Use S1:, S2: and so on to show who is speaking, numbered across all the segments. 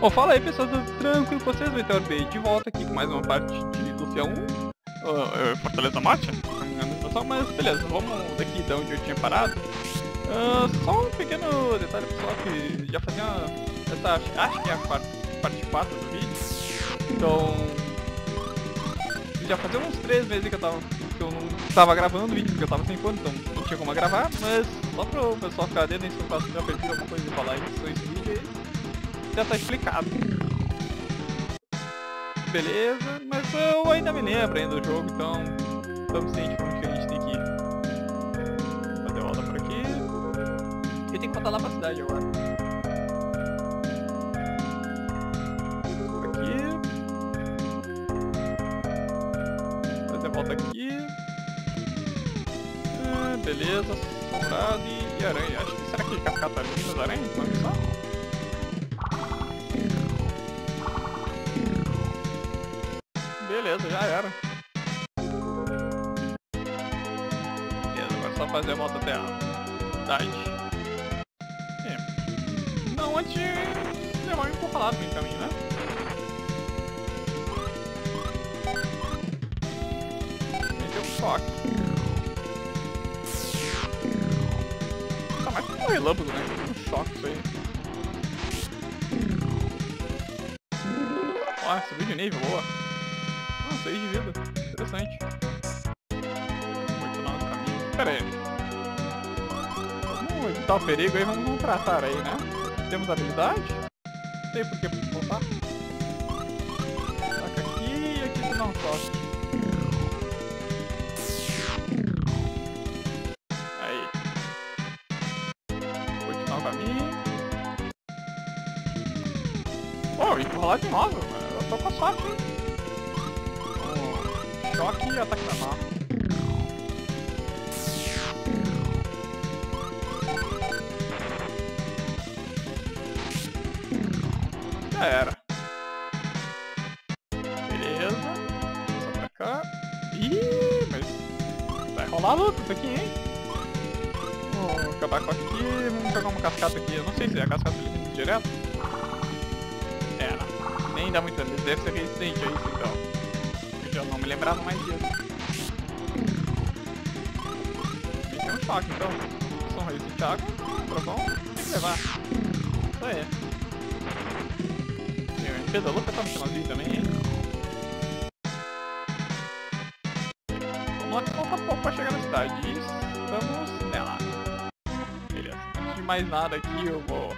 S1: Bom, fala aí pessoal, tudo tranquilo vocês? Vitor B de volta aqui com mais uma parte de Lucia 1. Uh, Fortaleza Mate, pessoal, mas beleza, vamos daqui de onde eu tinha parado. Uh, só um pequeno detalhe pessoal que já fazia essa, acho que é a parte, parte 4 do vídeo. Então, já fazia uns 3 meses que eu tava, que eu não tava gravando vídeo, porque eu tava sem fone, então não tinha como gravar, mas só para o pessoal ficar dentro, se eu faço já perdi alguma coisa de falar em esse vídeo aí, já tá explicado. Beleza, mas eu ainda me lembro ainda do jogo, então estamos cientes onde que a gente tem que ir. Fazer volta por aqui. E tem que voltar lá pra cidade agora. volta aqui. Ah, beleza, sobrado e, aranha. Acho que será que cascata ali das aranhas? Vamos só. Beleza, já era. Beleza, agora é só fazer a volta até a cidade. É. Não, antes de levar um empurralado no caminho, né? choque. Tá mais que um relâmpago, né? Um choque isso aí. Ó, subiu de nível, boa. Ah, saí de vida. Interessante. Continuar no caminho. Pera aí. Vamos evitar o perigo aí, vamos tratar aí, né? Temos habilidade? Não sei por que voltar. Taca aqui e aqui tu um choque. Pô, empurrar de novo, eu tô com sorte, hein? Choque e ataque normal. Já era. Beleza. Só pra cá. Ih, mas vai rolar luta isso aqui, hein? Vou acabar com aqui, vamos pegar uma cascata aqui. Eu não sei se é a cascata direto. É, nem dá muita luz, deve ser resistente a isso então. Eu não me lembrava mais disso. Tem um choque então. São resistente à água, trovão, tem que levar. Isso aí. E o MP da luta tá no finalzinho também, hein? Vamos lá que falta pouco pra chegar na cidade. E estamos nela. Beleza. Antes de mais nada aqui eu vou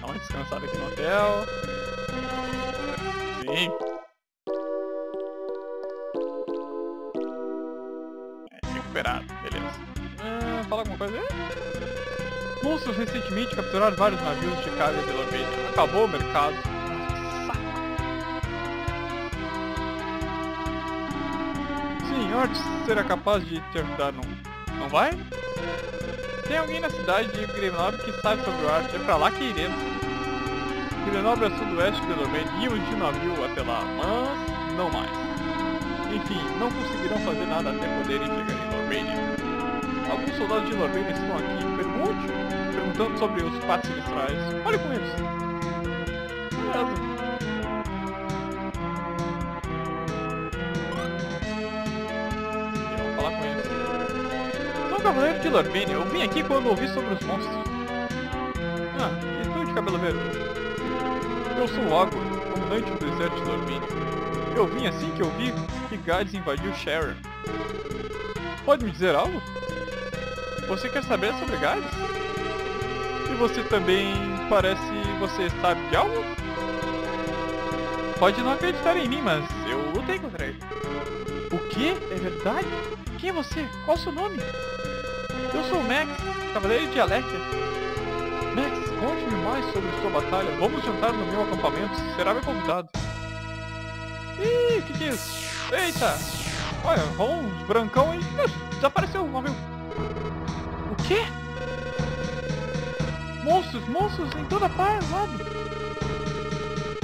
S1: dar uma descansada aqui no hotel. Recuperado, beleza. Ah, fala alguma coisa aí? Recentemente capturaram vários navios de carga de Lormênia. Acabou o mercado. Ortiz será capaz de te ajudar, não, não vai? Tem alguém na cidade de Grenoble que sabe sobre o arte, é pra lá que iremos. Grenoble é sudoeste de Lorraine, íamos de navio até lá, mas não mais. Enfim, não conseguirão fazer nada até poderem chegar Alguns soldados de Lorraine estão aqui, pergunte, perguntando sobre os patos sinistrais. Olhe com eles. Beleza. Cavaleiro de Lormênia, eu vim aqui quando ouvi sobre os monstros. Ah, e tu de cabelo verde? Eu sou o Agor, comandante do deserto de Lormênia. Eu vim assim que eu vi que Gades invadiu Sharon. Pode me dizer algo? Você quer saber sobre Gades? E você também parece... você sabe de algo? Pode não acreditar em mim, mas eu lutei contra ele. O que? É verdade? Quem é você? Qual o seu nome? Eu sou o Max, cavaleiro de Alekia. Max, conte-me mais sobre sua batalha. Vamos jantar no meu acampamento. Será meu convidado. Ih, que, que é isso? Eita! Olha, rolou uns brancão aí. Desapareceu o navio. O quê? Monstros, monstros em toda parte, lado.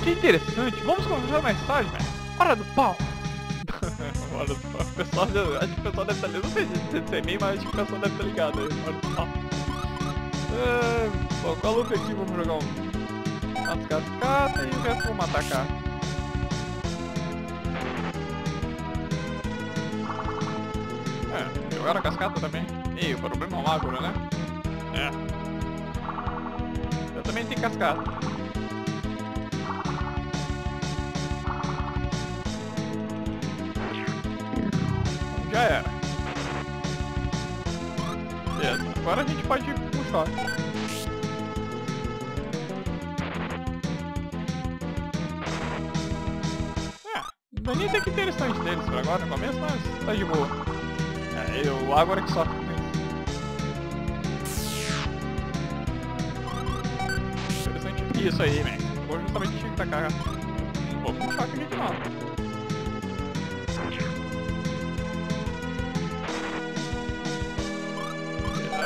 S1: Que interessante. Vamos conversar mais tarde, Max. Hora do pau. Hora do pau. Pessoal, acho que o pessoal deve estar ligado. Não sei se é meio, mas acho que o pessoal deve estar ligado aí. Hora do pau. É, bom, qual luta aqui? Vamos jogar um... umas cascatas e o resto vamos atacar. Jogaram a cascata também. E o problema é o agro, né? É. Eu também tenho cascata. Já era. Beleza, agora a gente pode pro choque. Não nem até que interessante deles por agora no começo, mas tá de boa. É, eu agora que sofre com isso. Interessante. Isso aí, man. Vou justamente te tacar um pouco de choque de novo.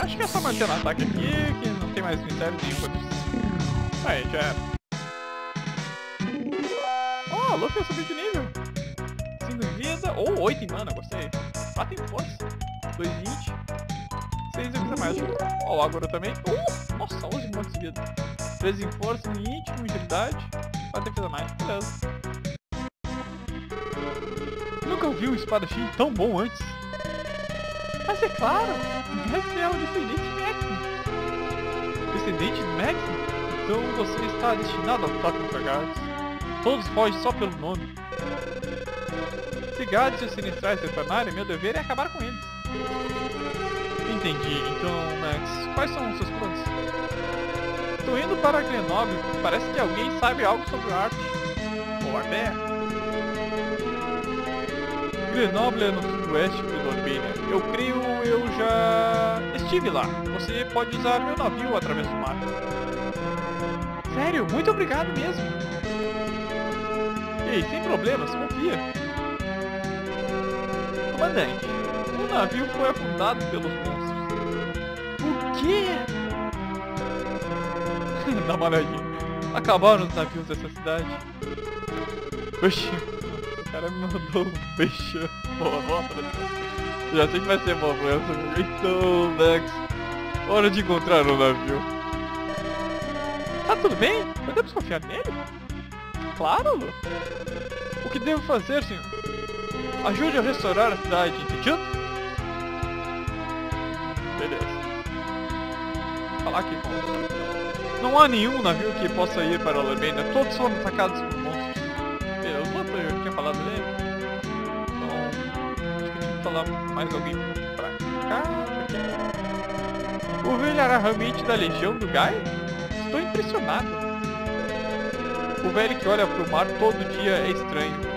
S1: Acho que é só manter no ataque aqui, que não tem mais mistério nenhum. Aí, já era. Oh, Luffy subiu de nível vida, ou 8 em mana, gostei. 4 em força, 2 em hit, 6 em defesa mágica. Ó, o Agora também. Uh, nossa, 11 pontos de vida. 3 em força, 1 em hit, 1 em agilidade, 4 em defesa mágica, beleza. Nunca vi um espadachim tão bom antes. Mas é claro, Max é o descendente de Max. Descendente de Max? Então você está destinado a lutar contra Gardes. Todos fogem só pelo nome. Se Gades Sinistrais retornarem, meu dever é acabar com eles. Entendi. Então, Max, quais são os seus planos? Estou indo para Grenoble. Parece que alguém sabe algo sobre Arte. Ou Ardea. Grenoble é no sudoeste de Dorbina. Eu creio eu já estive lá. Você pode usar meu navio através do mar. Sério, muito obrigado mesmo. Ei, sem problemas, confia. O navio foi afundado pelos monstros. O quê? Dá uma olhadinha. Acabaram os navios dessa cidade. Oxi, o cara me mandou um peixe. Boa Já sei que vai ser bom pra essa. Então, Max, hora de encontrar o navio. Tá tudo bem? Podemos confiar nele? Claro. O que devo fazer, senhor? Ajude a restaurar a cidade, entendido? Beleza. Vou falar aqui com Não há nenhum navio que possa ir para a Albania. Todos foram atacados por monstros. Beleza, os outros eu tinha falado dele. Então, acho que eu tinha que falar mais alguém pra cá. O velho era realmente da legião do Gai? Estou impressionado. O velho que olha para o mar todo dia é estranho.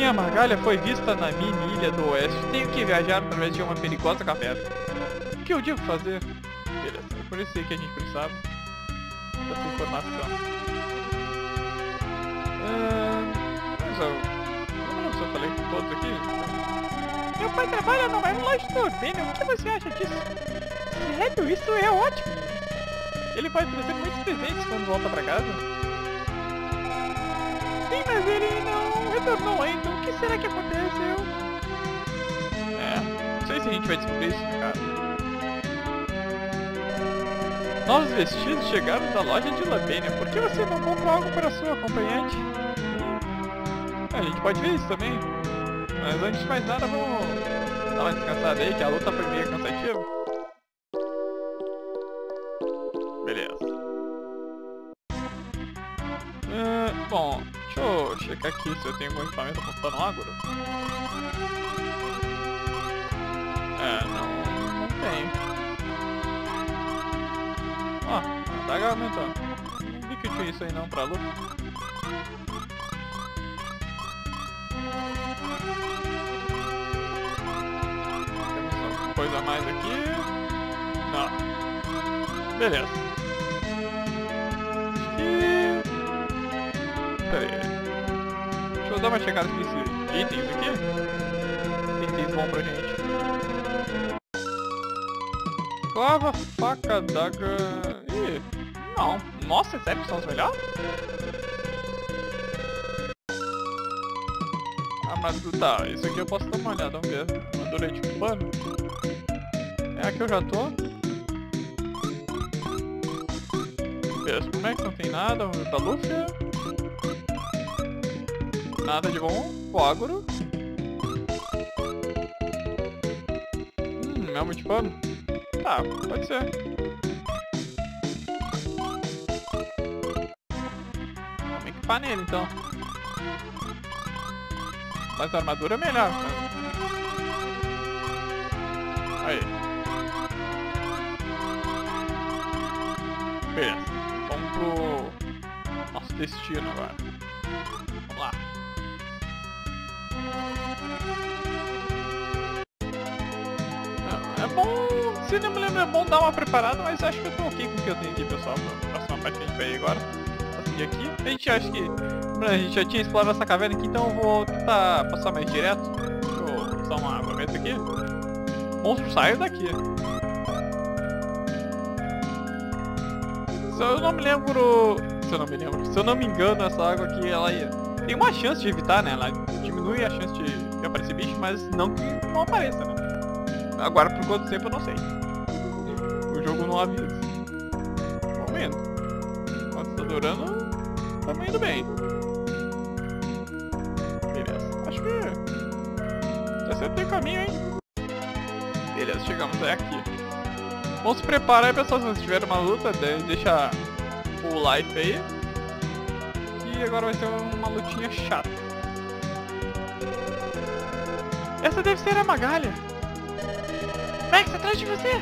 S1: Minha magalha foi vista na mini ilha do oeste. Tenho que viajar através de uma perigosa caverna. O que eu devo fazer? Beleza, é por isso que a gente precisava dessa informação. Uh, mas eu... Não lembro se eu falei com todos aqui. Meu pai trabalha numa loja de Urbana. O que você acha disso? Sério? Isso é ótimo! Ele pode trazer muitos presentes quando volta pra casa. Sim, mas ele não retornou ainda. Será que aconteceu? É, não sei se a gente vai descobrir isso, cara. Novos vestidos chegaram da loja de Labênia. Por que você não compra algo para sua acompanhante? A gente pode ver isso também. Mas antes de mais nada, vamos dar uma descansada aí, que a luta foi meio cansativa. Aqui se eu tenho algum equipamento apontando água. É, não, não tenho. Ó, a adaga aumentou. Não vi que tinha isso aí não pra luta. Temos alguma coisa a mais aqui? Não. Beleza. Dar uma checada aqui nesses itens aqui. Itens bons pra gente. Clava, faca, daga... Ih, não. Nossa, sério são os melhores? Ah, mas tá, isso aqui eu posso dar uma olhada, vamos ver. Mandolete com pano. É aqui eu já tô. Beleza, como é que não tem nada? Vamos ver pra Lúcia. Nada de bom. Fogoro. Hum, é muito pano. Tá, pode ser. Vamos equipar nele então. Mas a armadura é melhor. Aí. Beleza. Vamos pro nosso destino agora. É bom, se não me lembro, é bom dar uma preparada, mas acho que eu tô ok com o que eu tenho aqui, pessoal. Pra próxima parte a gente vai agora. Seguir aqui. A gente acha que. A gente já tinha explorado essa caverna aqui, então eu vou tentar passar mais direto. Deixa eu usar uma ferramenta aqui. Monstro sai daqui. Se eu não me lembro. Se eu não me lembro. Se eu não me engano, essa água aqui, ela. Tem uma chance de evitar, né? Ela diminui a chance de, de aparecer bicho, mas não que não apareça, né? Agora por quanto tempo eu não sei. O jogo não avisa. Vamos indo. Enquanto tá durando, estamos indo bem. Beleza. Acho que. Já sei tem caminho, hein? Beleza, chegamos até aqui. Vamos se preparar aí, pessoal, se vocês tiverem uma luta, deixa o life aí. E agora vai ser uma lutinha chata. Essa deve ser a Magalha. Max, atrás de você!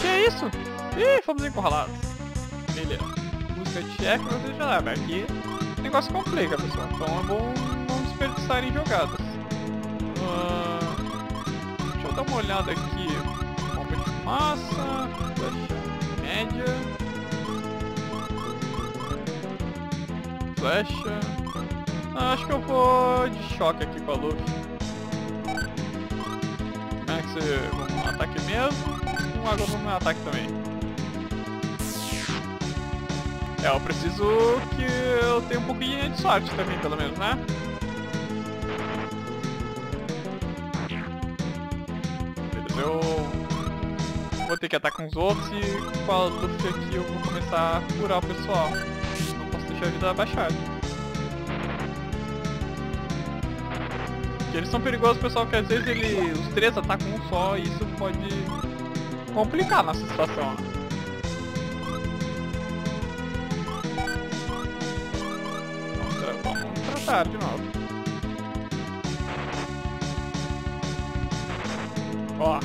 S1: Que é isso? Ih, fomos encurralados. Beleza. Busca de chefe, você já sabe. Aqui o negócio complica, pessoal. Então é bom não desperdiçar em jogadas. Uh, deixa eu dar uma olhada aqui. Bomba de massa, flecha média. Flecha. Ah, acho que eu vou de choque aqui com a Luffy. Vamos no ataque mesmo. Um agora no ataque também. É, eu preciso que eu tenha um pouquinho de sorte também, pelo menos, né? Beleza, eu vou ter que atacar uns outros e com a Luffy aqui eu vou começar a curar o pessoal. Não posso deixar a vida abaixada. Eles são perigosos, pessoal, que às vezes ele, os três atacam um só e isso pode complicar a nossa situação. Vamos, tratar de novo. Ó.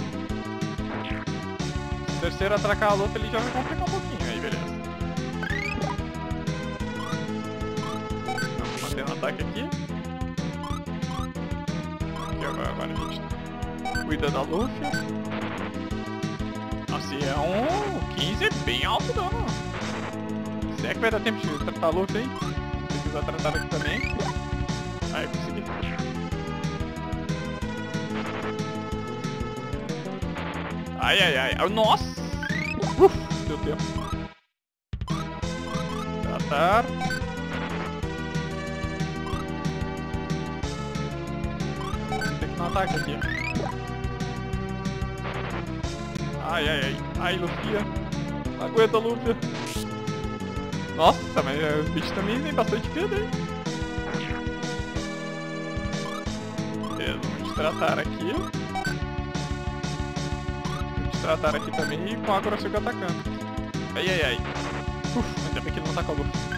S1: Se o terceiro atracar a luta, ele já vai complicar um pouquinho. Agora, a gente cuida da Luffy. E é um 15 é bem alto dano. Será que vai dar tempo de tratar a Luffy? Se quiser tratar aqui também. Aí, consegui. Ai, ai, ai. Nossa! Uf, deu tempo. Tratar. Ataque aqui. Ai, ai, ai. Ai. Aguenta, Lufia. Nossa, mas os bichos também têm bastante vida, hein? Beleza, vamos tratar aqui. Vamos tratar aqui também e com a sigo atacando. Ai, ai, ai. Uf, ainda bem que ele não atacou a Lufia.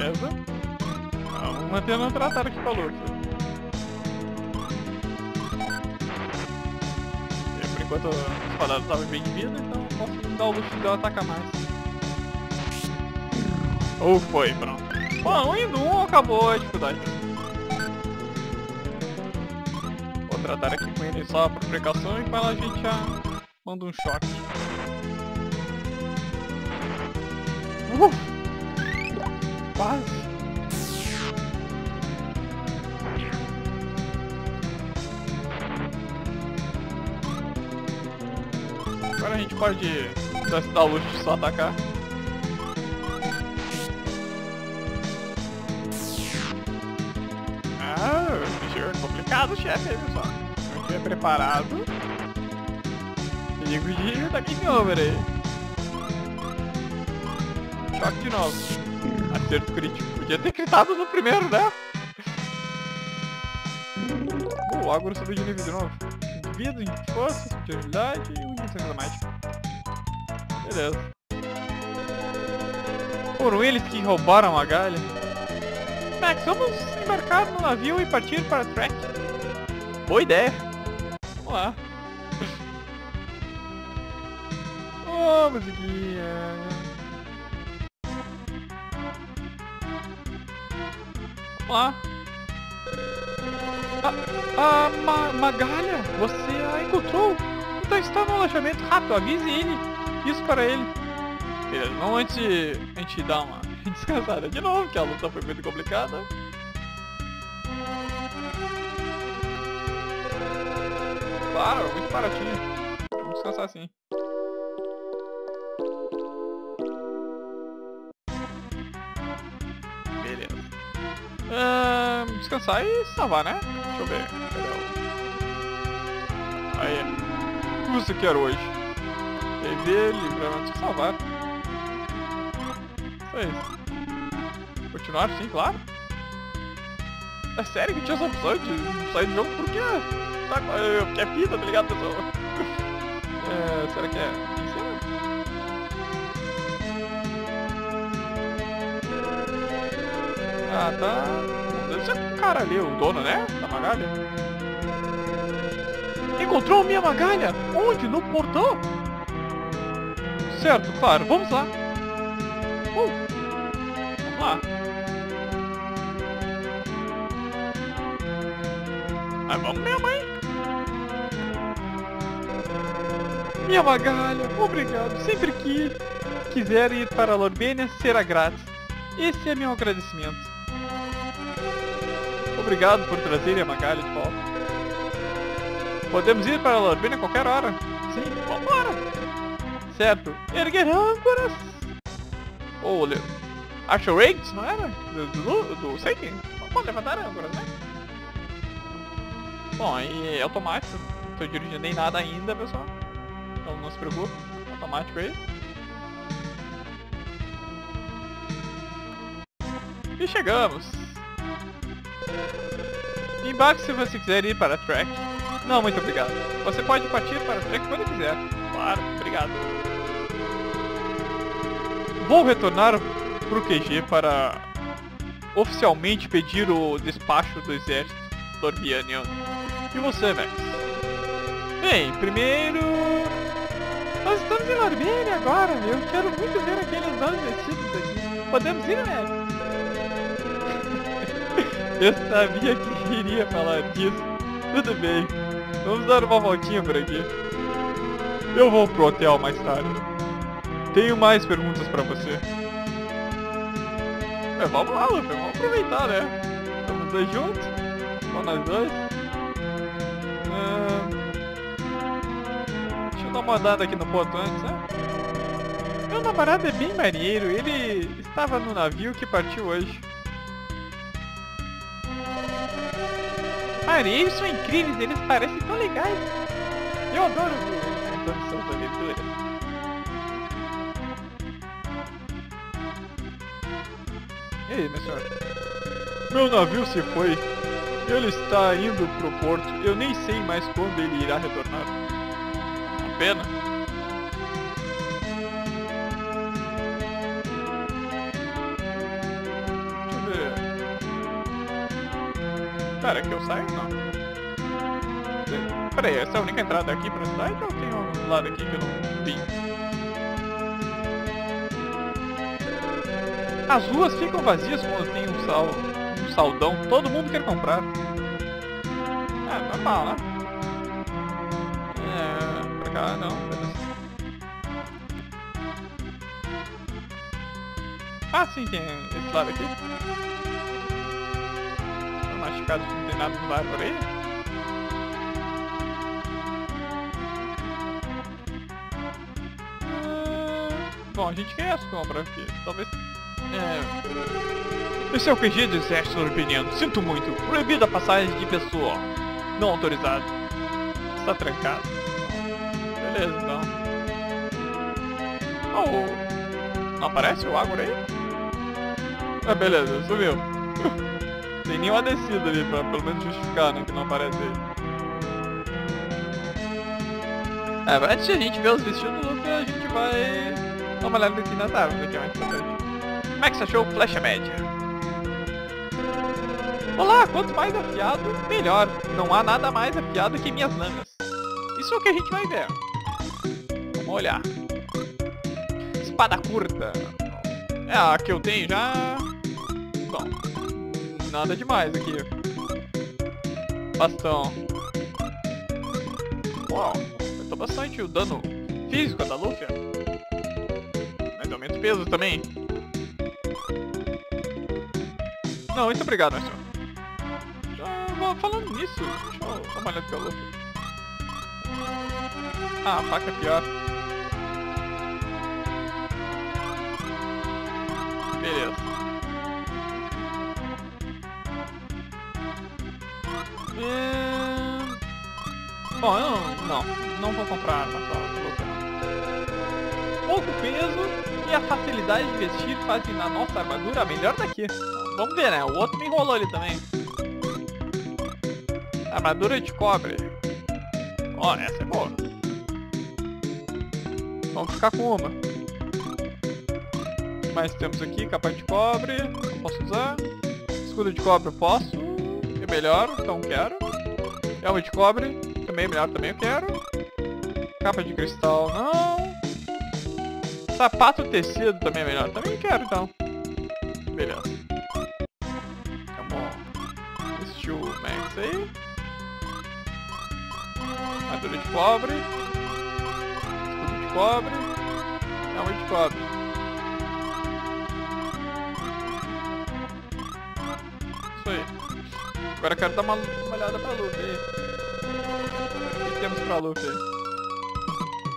S1: Beleza. Vamos mantendo o tratado aqui com a Luffy. E por enquanto os quadrados estavam bem de vida, então posso dar o luxo de eu atacar mais. Ou foi, pronto. Bom, indo um acabou a dificuldade. Vou tratar aqui com ele só por precaução e com ela a gente já manda um choque. Quase. Agora a gente pode dar luxo de só atacar. Ah, bicho é complicado chefe pessoal. estiver preparado. Perigo de da game over aí. Choque de novo. Crítico. Podia ter gritado no primeiro, né? O Agro subiu de nível de novo. Vida, força, de agilidade e um de dramática. Beleza. Foram eles que roubaram a galha. Max, vamos embarcar no navio e partir para Trek. Boa ideia. Vamos lá. Oh, musiquinha. Vamos lá. Ah, Ma Magalha, você a encontrou? Então está no alojamento. Rato, avise ele. Isso para ele. Beleza, vamos antes de a gente dar uma descansada de novo, que a luta foi muito complicada. Claro, muito baratinho. Vamos descansar assim. Uh, descansar e salvar, né? Deixa eu ver. Aí. O que você quer hoje? Rever, livramento e salvar. É isso. Continuar sim, claro. É sério que tinha essa opção de sair do jogo? Por quê? Tá, porque é fita, tá ligado, pessoal? É, será que é? Ah, tá... Deve ser o cara ali, o dono, né? Da Magalha. Encontrou minha Magalha? Onde? No portão? Certo, claro. Vamos lá. Uh, vamos lá. Ah, vamos mesmo, hein? Minha magalha, obrigado. Sempre que quiser ir para a Lorbênia, será grátis. Esse é meu agradecimento. Obrigado por trazer a magalha de volta. Podemos ir para a Lorbênia a qualquer hora. Sim, vambora. Certo. Erguer âncoras. Oh, Archer Raids, não era? Do, do, do Seiken? Pode levantar âncoras, né? Bom, aí é automático. Não tô dirigindo nem nada ainda, pessoal. Então não se preocupe. Automático aí. E chegamos. Embarque se você quiser ir para a track. Não, muito obrigado. Você pode partir para a track quando quiser. Claro, obrigado. Vou retornar pro QG para oficialmente pedir o despacho do exército Dormianiano. E você, Max? Bem, primeiro... Nós estamos em Dormiania agora. Eu quero muito ver aqueles vestidos aqui. Podemos ir, Max? Eu sabia que iria falar disso. Tudo bem. Vamos dar uma voltinha por aqui. Eu vou pro hotel mais tarde. Tenho mais perguntas pra você. É, vamos lá, Luffy. Vamos aproveitar, né? Estamos dois juntos. Só nós dois. É... Deixa eu dar uma olhada aqui no ponto antes, né? Meu namorado é bem maneiro. Ele estava no navio que partiu hoje. Marinheiros são incríveis. Eles parecem tão legais. Eu adoro ver a introdução da aventura. E aí, meu senhor? Meu navio se foi. Ele está indo pro porto. Eu nem sei mais quando ele irá retornar. Uma pena. Pera, que eu saio? Não. Pera aí, essa é a única entrada aqui pra cidade ou tem um lado aqui que eu não vi? As ruas ficam vazias quando tem um, sal, um saldão. Todo mundo quer comprar. É, normal, né? É, pra cá não. Ah, sim, tem esse lado aqui. Não tem nada árvore aí. Bom, a gente quer as compras aqui. Talvez é... Esse é o QG do exército urbaniano. Sinto muito. Proibida a passagem de pessoa. Não autorizado. está trancado. Beleza, então. Oh, não aparece o Agora aí? Ah, beleza, sumiu. Nenhuma descida ali pra pelo menos justificar, né, que não aparece aí. É, antes de a gente ver os vestidos do Luffy, a gente vai dar uma olhada aqui nas árvores, é mais. Como é que você achou o Flecha Média? Olá, quanto mais afiado, melhor. Não há nada mais afiado que minhas lanças. Isso é o que a gente vai ver. Vamos olhar. Espada curta. É a que eu tenho já. Nada demais aqui. Bastão. Uau, aumentou bastante o dano físico da Luffy. Mas aumenta o peso também. Não, muito obrigado, meu. Já, falando nisso, deixa eu dar uma olhada pelo Luffy. Ah, a faca é pior. Beleza. Hum... Bom, eu não, não vou comprar arma só, Pouco peso e a facilidade de vestir fazem na nossa armadura a melhor daqui. Vamos ver, né? O outro me enrolou ali também. Armadura de cobre. Ó, oh, essa é boa. Vamos ficar com uma. O que mais temos aqui? Capa de cobre. Não posso usar. Escudo de cobre eu posso. É melhor, então quero. Elma de cobre. Também é melhor, também eu quero. Capa de cristal, não. Sapato tecido também é melhor. Também quero, então. Beleza. Vamos... Steel Max aí. Armadura de cobre. Escudo de cobre. Elma de cobre. Agora eu quero dar uma, uma olhada pra Luffy. O que temos pra Luffy aí?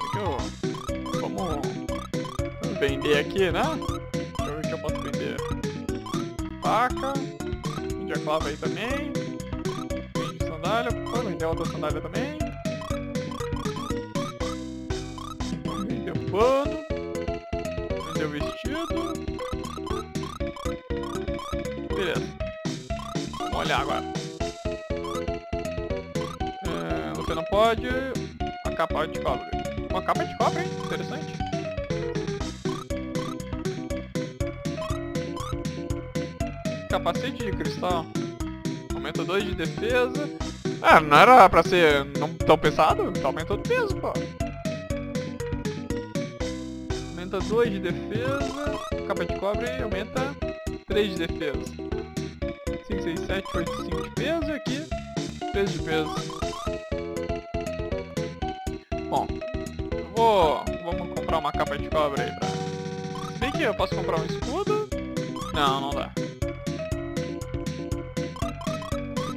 S1: Aqui, ó. Vamos vender aqui, né? Deixa eu ver o que eu posso vender. Faca. Vende a clava aí também. Vende sandália. Vou vender outra sandália também. Capa de cobre. Uma capa de cobre, hein? Interessante. Capacete de cristal. Aumenta 2 de defesa. Ah, não era pra ser não tão pesado? Tá aumentando peso, pô aumenta 2 de defesa. Capa de cobre aumenta 3 de defesa. 5, 6, 7, 8, 5 de peso e aqui 3 de peso. Bom, vou. Vamos comprar uma capa de cobre aí pra. Bem que eu posso comprar um escudo. Não, não dá.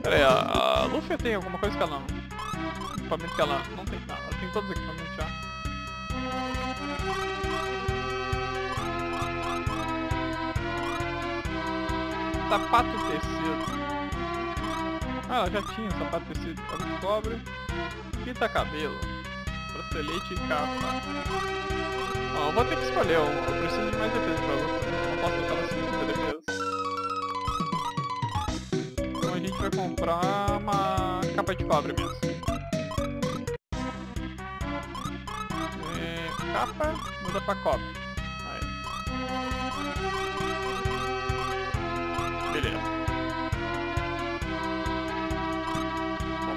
S1: Pera aí, a, a Luffy tem alguma coisa que ela não. Equipamento que ela não tem. Não, ela tem todos os equipamentos já. Sapato tecido. Ah, ela já tinha sapato tecido, de cobre. Fita cabelo. Bracelete e capa. Ó, eu vou ter que escolher um. Eu preciso de mais defesa pra luta. Não posso ela assim muita defesa. Então a gente vai comprar uma capa de cobre mesmo. E... Capa, muda pra cobre. Beleza.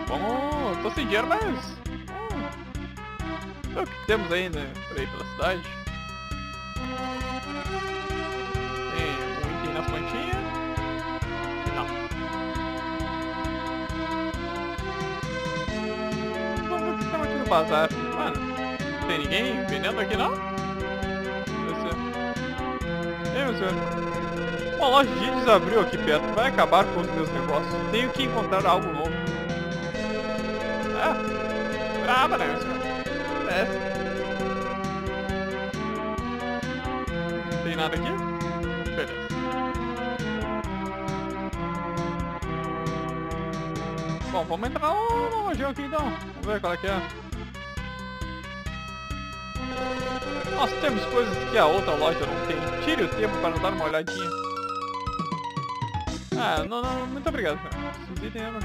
S1: Bom. Tô sem dinheiro, mas... É o que temos ainda né, por aí pela cidade. Tem um item nas plantinhas. Não. Vamos estamos aqui no bazar. Mano, não tem ninguém vendendo aqui não? Ei, meu senhor. Uma loja de itens abriu aqui perto. Vai acabar com os meus negócios. Tenho que encontrar algo novo. É. Brava, né, nada aqui? Beleza. Bom, vamos entrar no, lojão aqui então. Vamos ver qual é que é. Nós temos coisas que a outra loja não tem. Tire o tempo para dar uma olhadinha. Ah, não, não, muito obrigado. Esses quero.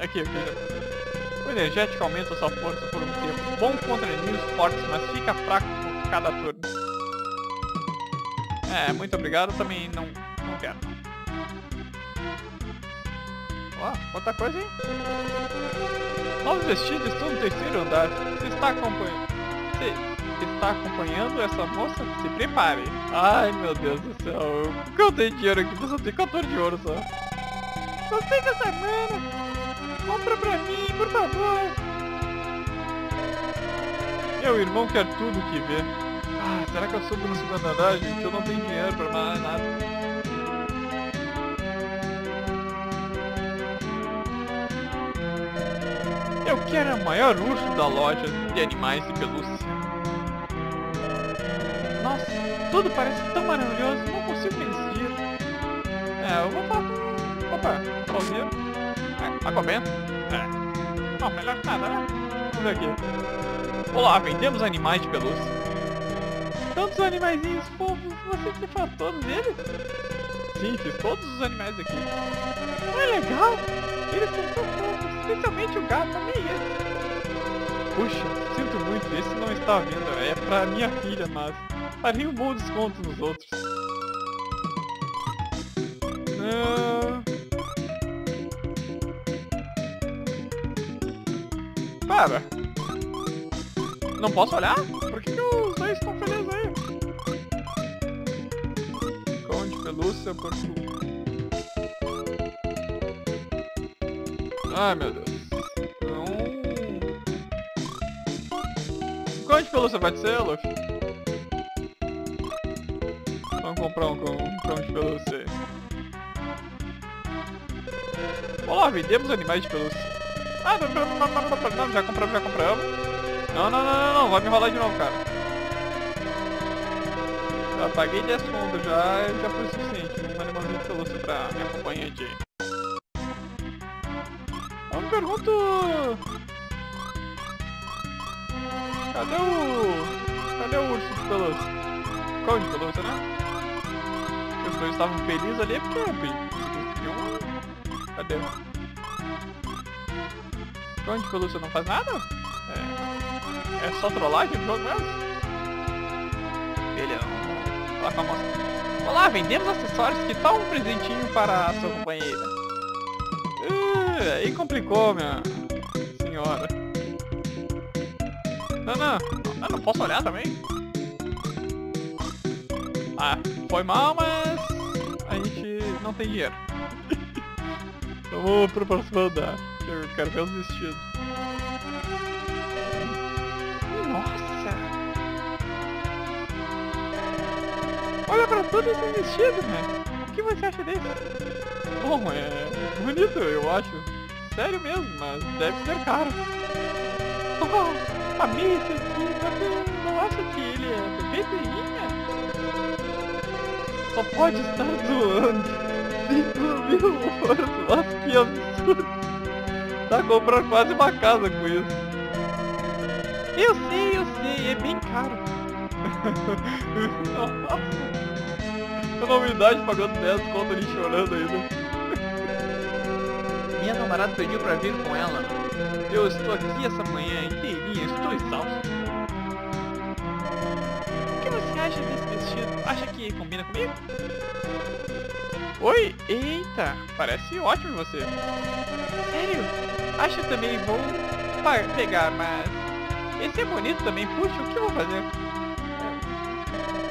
S1: Aqui, aqui. O energético aumenta sua força por um tempo. Bom contra inimigos fortes, mas fica fraco por cada turno. É, muito obrigado, também não, não quero. Ó, quanta coisa, hein? Novos vestidos estão no terceiro andar. Você está acompanhando... Você está acompanhando essa moça? Se prepare. Ai, meu Deus do céu. Eu tenho dinheiro aqui? Só tenho 14 de ouro só. Gostei dessa mana. Compra pra mim, por favor. Meu irmão quer tudo que vê. Será que eu subo no segundo andar, gente? Eu não tenho dinheiro pra mais nada. Eu quero o maior urso da loja de animais e pelúcia. Nossa, tudo parece tão maravilhoso, não consigo resistir. É, eu vou falar. Opa, Alziro. É, Aquaman? É. Não, melhor que nada, né? Vamos ver aqui. Olá, vendemos animais de pelúcia. Tantos animaizinhos fofos, você que faz todos eles? Sim, fiz todos os animais aqui. Não é legal? Eles são tão fofos, especialmente o gato, amei esse. Puxa, sinto muito, esse não está vindo, é pra minha filha, mas faria um bom desconto nos outros. Ah... Para. Não posso olhar? Pelúcia por Ai meu Deus. Não. Cão de pelúcia pode ser, Luffy? Vamos comprar um cão, um de pelúcia. Olá, vendemos animais de pelúcia. Ah, não, já compramos, já compramos. Não, não, não, não, não, vai me enrolar de novo, cara. Já paguei 10 contos, já, já foi o suficiente. Um animalzinho de pelúcia pra minha acompanhante aí. Eu me pergunto... Cadê o... Cadê o urso de pelúcia? Qual de pelúcia, né? Os dois estavam felizes ali, porque eu pedi um... Cadê? Cão de pelúcia não faz nada? É, é só trollagem no jogo mesmo? Beleza, falar com a moça. Olá, vendemos acessórios, que tal um presentinho para a sua companheira? Uh, aí complicou, minha senhora. Não, não, ah, não posso olhar também? Ah, foi mal, mas a gente não tem dinheiro. Vamos pro próximo andar. Eu quero ver os vestidos. Nossa! Olha pra todo esse vestido, né? O que você acha desse? Bom, é bonito, eu acho. Sério mesmo, mas deve ser caro. Oh, amei esse aqui, você não acha que ele é perfeito em linha? Só pode estar zoando. 5 mil euros, nossa que absurdo. Tá comprando quase uma casa com isso. Eu sei, eu sei, é bem caro. nossa. Novidade pagando 10 conto ali chorando ainda. Minha namorada pediu pra vir com ela. Eu estou aqui essa manhã inteirinha, estou exausto. O que você acha desse vestido? Acha que combina comigo? Oi? Eita, parece ótimo você. Sério? Acho que também vou pegar, mas... Esse é bonito também. Puxa, o que eu vou fazer?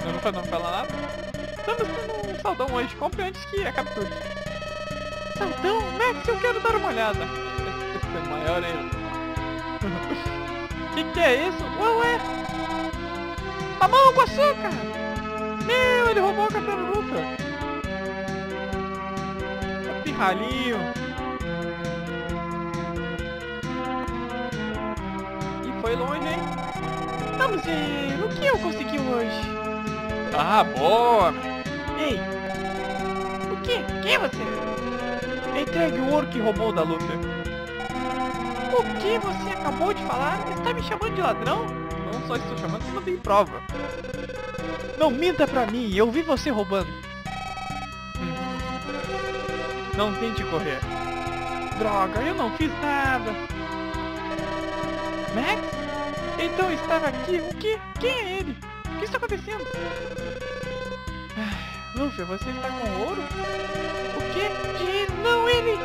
S1: Eu não, não falo nada. Estamos tendo um saldão hoje. Compre antes que acabe tudo. Saldão? Max, eu quero dar uma olhada. Esse é maior ainda. que que é isso? Ué, ué. Mamão com açúcar! Meu, ele roubou a Capitana Luta pirralhinho. E foi longe, hein? Vamos ver, o que eu consegui hoje? Ah, boa! Ei! O que? Quem é você? Entregue o ouro que roubou da Luffy. O que você acabou de falar? Está me chamando de ladrão? Não só estou chamando, como tem prova. Não minta pra mim, eu vi você roubando. Hum. Não tente correr. Droga, eu não fiz nada. Max? Então estava aqui. O que? Quem é ele? O que está acontecendo? Luffy, você está com ouro? O que? Dinheiro? Não, ele...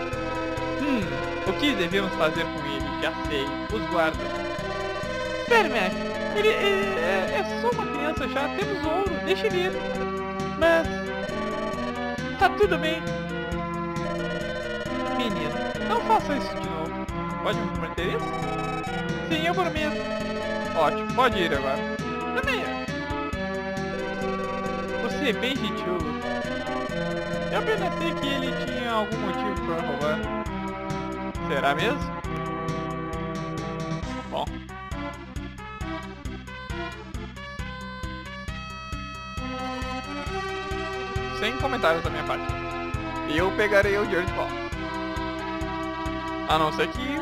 S1: Hum, o que devemos fazer com ele? Já sei. Os guardas. Espere, Max. Ele, ele é, é só uma criança já. Temos ouro. Deixa ele ir. Mas... Tá tudo bem. Menino, não faça isso de novo. Pode me prometer isso? Sim, eu prometo. Ótimo, pode ir agora. Você é bem Luffy. Eu pensei que ele tinha algum motivo para roubar. Será mesmo? Bom. Sem comentários da minha parte. Eu pegarei o de volta. A não ser que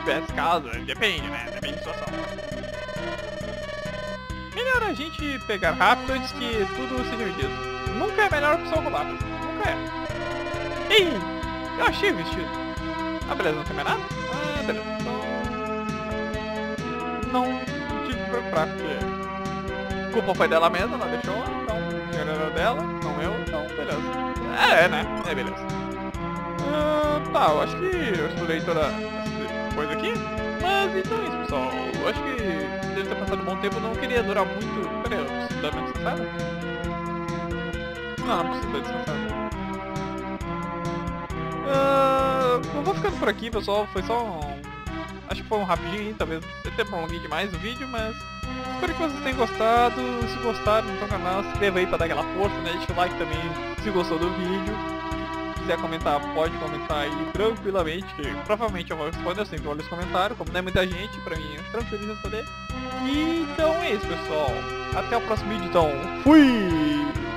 S1: tivesse caso, depende, né? Depende da situação. A gente pegar rápido antes que tudo seja vendido. Nunca é a melhor opção roubar, nunca é. Ei, eu achei o vestido. Ah, beleza, não tem mais nada? Ah, beleza. Então... Não tive que preocupar, porque... Culpa foi dela mesma, ela deixou, então o dinheiro era dela, não eu, então beleza. É, é né? É, beleza. Ah, tá, eu acho que eu explorei toda essa coisa aqui. Mas então é isso, pessoal. Eu acho que deve ter passado um bom tempo, não queria durar muito. Pera aí, eu preciso dar uma descansada? Não, não preciso dar descansada. Ah, eu vou ficando por aqui, pessoal. Foi só um... Acho que foi um rapidinho, talvez até prolonguei demais o vídeo, mas espero que vocês tenham gostado. Se gostaram no canal, se inscreva aí pra dar aquela força, né? Deixa o like também se gostou do vídeo. Se quiser comentar, pode comentar aí tranquilamente, que provavelmente eu vou responder, eu sempre olho os comentários, como não é muita gente, pra mim é tranquilo de responder. E então é isso, pessoal. Até o próximo vídeo, então. Fui!